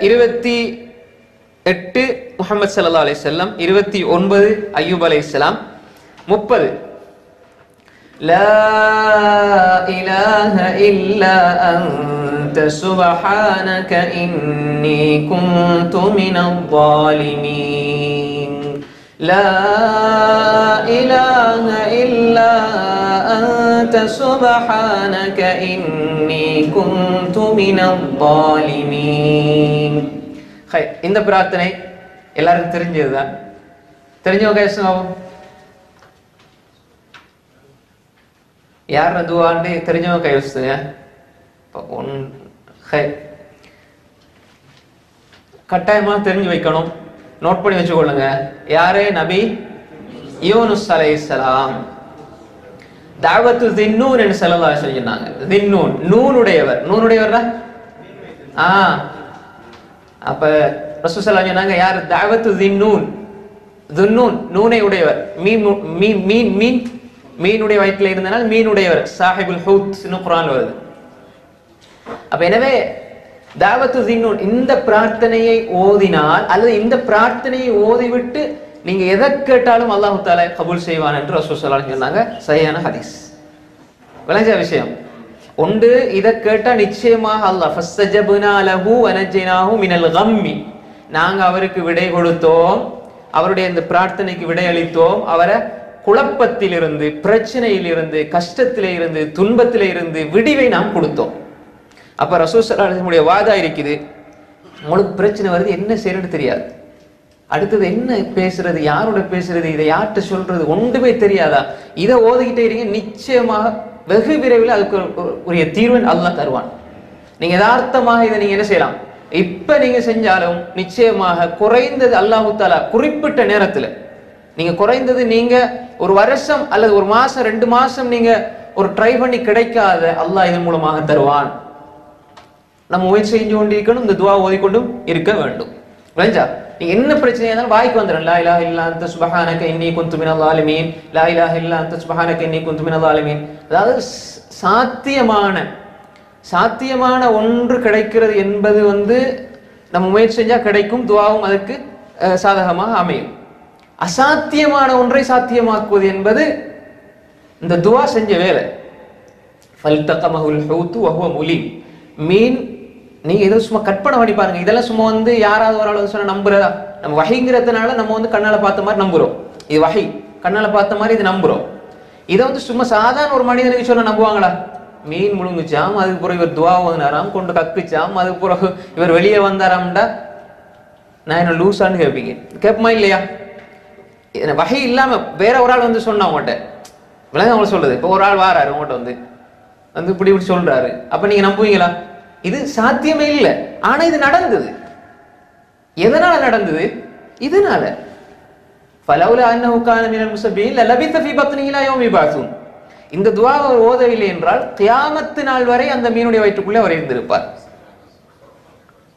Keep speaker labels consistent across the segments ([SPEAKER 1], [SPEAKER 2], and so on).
[SPEAKER 1] இருபத்தி எட்டு முகமது சல்லா அலி செல்லம் இருபத்தி ஒன்பது அய்யூப் அலை இஸ்லாம் முப்பது لا إله إلا أنت سبحانك إني كنت من الظالمين لا إله إلا أنت سبحانك إني كنت من الظالمين ஹை இந்த பிரார்த்தனை எல்லாருக்கும் தெரிஞ்சதுதான் தெரிஞ்சவங்க பேசுங்க யார் அதுவாண்டு தெரிஞ்சவங்க கை வச்சுங்க இப்போ ஒன் ஹை கட்டாயமா தெரிஞ்சு வைக்கணும் நோட் பண்ணி வச்சுக்கொள்ளுங்க யாரு நபி யூனுஸ் அலைஹிஸ்ஸலாம் தாவத்து தின்னூன் என்று செல்லலாம் சொல்லியிருந்தாங்க தின்னூன் நூனுடையவர். நூனுடையவர் ஆ. அப்ப ரசூசல்லா சொன்னாங்க யார்? தாவத்து தின்னூன். துன்னூன் நூனை உடையவர். மீன் மீன் மீன் மீன் மீனுடைய வயிற்றுல இருந்தனால் மீனுடையவர். சாஹிபுல் ஹவுத் குரான் வருது. அப்ப எனவே தாவத்து தின்னூன் இந்த பிரார்த்தனையை ஓதினால் அல்லது இந்த பிரார்த்தனையை ஓதிவிட்டு நீங்க எதை கேட்டாலும் அல்லாஹு தாலா கபூல் செய்வான் என்று ரசூசல்லா சொன்னாங்க. சரியான ஹதீஸ். விளைஞ்ச விஷயம். ஒன்று இதை கேட்டா நிச்சயமாக அல்லாஹ் ஃபஸ்தஜப்னா லஹு மினல் கம்மி. நாங்க அவருக்கு விடை கொடுத்தோம். அவருடைய இந்த பிரார்த்தனைக்கு விடை அளித்தோம். அவரை குழப்பத்திலிருந்து பிரச்சனையிலிருந்து கஷ்டத்திலே இருந்து துன்பத்திலே இருந்து விடிவை நாம் கொடுத்தோம். அப்ப ரசூசலாளுடைய வாதா இருக்குது. உங்களுக்கு பிரச்சனை வருது. என்ன செய்யறது தெரியாது. அடுத்தது என்ன பேசுறது யாரோட பேசுறது இதை யார்கிட்ட சொல்றது ஒன்றுமே தெரியாதா? இதை ஓதிக்கிட்டே இருங்க நிச்சயமாக வெகு விரைவில் அதுக்கு உரிய தீர்வன் அல்லா தருவான். நீங்க யதார்த்தமாக இதை நீங்க என்ன செய்யலாம்? இப்ப நீங்க செஞ்சாலும் நிச்சயமாக குறைந்தது அல்லாஹு தாலா குறிப்பிட்ட நேரத்துல நீங்க குறைந்தது நீங்க ஒரு வருஷம் அல்லது ஒரு மாசம் ரெண்டு மாசம் நீங்க ஒரு ட்ரை பண்ணி கிடைக்காத அல்லாஹ் இதன் மூலமாக தருவான். நம்ம முயற்சி செஞ்சு கொண்டிருக்கணும் இந்த துவா ஓதிக்கொண்டும் இருக்க வேண்டும். விளைஞ்சா நீ என்ன பிரச்சனையா இருந்தாலும் வாய்க்கு வந்துடும் லா இலா இல்லா அந்த சுபஹானக இன்னி குந்து மினல் ஆலமீன் லா இலா இல்லா அந்த சுபஹானக இன்னி குந்து மினல் ஆலமீன் அதாவது சாத்தியமான சாத்தியமான ஒன்று கிடைக்கிறது என்பது வந்து நம்ம முயற்சி செஞ்சா கிடைக்கும் துவாவும் அதற்கு சாதகமாக அமையும். அசாத்தியமான ஒன்றை சாத்தியமாக்குவது என்பது இந்த துவா செஞ்ச வேலை. ஃபல்தகமஹுல் ஹூத்து வஹுவ முலீம். மீன் நீங்கள் ஏதோ சும்மா கற்பனை பண்ணி பாருங்க. இதெல்லாம் சும்மா வந்து யாராவது ஒரு அளவு சொன்னால் நம்புறதா? நம்ம வகைங்கிறதுனால நம்ம வந்து கண்ணால் பார்த்த மாதிரி நம்புகிறோம் இது வகை கண்ணால் பார்த்த மாதிரி இது நம்புகிறோம் இதை வந்து சும்மா சாதாரண ஒரு மனிதனுக்கு சொன்னால் நம்புவாங்களா? மீன் முழுங்குச்சாம் அதுக்கு பிறகு இவர் துவா ஓதினாராம் கொண்டு கக்குச்சாம் அதுக்கு பிறகு இவர் வெளியே வந்தாராம்டா. நான் என்ன லூசான்னு கேட்பீங்க கேட்போமா இல்லையா? வகை இல்லாமல் வேற ஒரு ஆள் வந்து சொன்னா உங்கள்கிட்ட விளங்க அவங்கள சொல்றது. இப்போ ஒரு ஆள் வாராரு உங்கள்கிட்ட வந்து. வந்து இப்படி இப்படி சொல்றாரு. அப்போ நீங்கள் நம்புவீங்களா? இது சாத்தியமே இல்லை. ஆனா இது நடந்தது. எதனால நடந்தது? இதனால. பலவுல அன்னஹு கான மினல் முஸப்பின் லலபித்த ஃபீ பத்னிஹி இலா யௌமி யபஅஸூன் இந்த துவா அவர் ஓதவில்லை என்றால் தியாமத்து நாள் வரை அந்த மீனுடைய வயிற்றுக்குள்ளே அவர் இருந்திருப்பார்.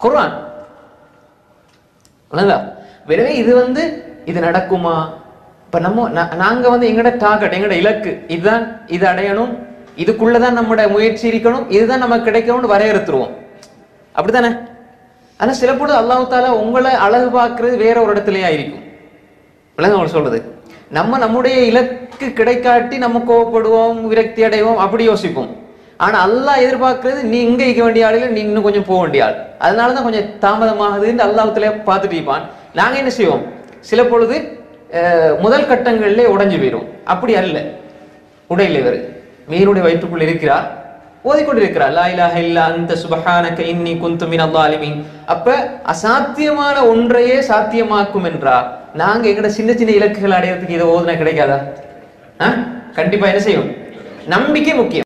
[SPEAKER 1] குர்ஆன். விளங்குதா? எனவே இது வந்து இது நடக்குமா? இப்ப நம்ம நாங்க வந்து எங்கட டார்கெட் எங்கட இலக்கு இதுதான் இது அடையணும். இதுக்குள்ளதான் நம்மட முயற்சி இருக்கணும் இதுதான் நமக்கு கிடைக்கணும்னு வரையறுத்துருவோம். அப்படித்தானே? ஆனா சில பொழுது அல்லாஹ் தாலா உங்களை அழகு பார்க்கறது வேற ஒரு இடத்துலயா இருக்கும். விளங்க உங்களுக்கு சொல்றது. நம்ம நம்முடைய இலக்கு கிடைக்காட்டி நம்ம கோவப்படுவோம் விரக்தி அடைவோம் அப்படி யோசிப்போம். ஆனா அல்லாஹ் எதிர்பார்க்கறது நீ இங்க இருக்க வேண்டிய ஆள் நீ இன்னும் கொஞ்சம் போக வேண்டிய ஆள். அதனாலதான் கொஞ்சம் தாமதமாகுதுன்னு அல்லாஹத்துல பார்த்துட்டு இருப்பான். நாங்க என்ன செய்வோம்? சில பொழுது முதல் கட்டங்கள்லேயே உடைஞ்சு போயிடும் அப்படி அல்ல. உடையில இவர். மீனுடைய வயிற்றுக்குள் இருக்கிறார். ஓதிக்கொண்டிருக்கிறார். லா இலாஹ இல்லா அந்த சுபஹானக இன்னி குந்து மினல் அப்ப அசாத்தியமான ஒன்றையே சாத்தியமாக்கும் என்றா நாங்க எங்கட சின்ன சின்ன இலக்குகள் அடையறதுக்கு இதை ஓதுனா கிடைக்காதா? ஆ? கண்டிப்பா என்ன செய்யும்? நம்பிக்கை முக்கியம்.